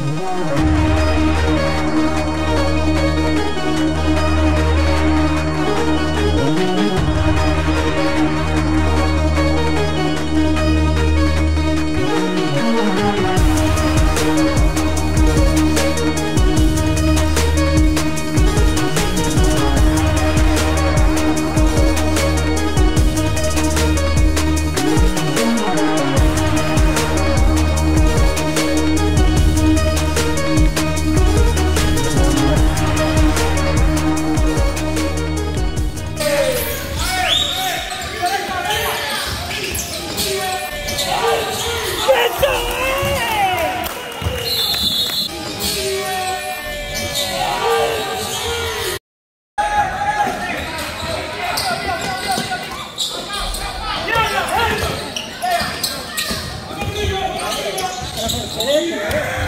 Música Hey!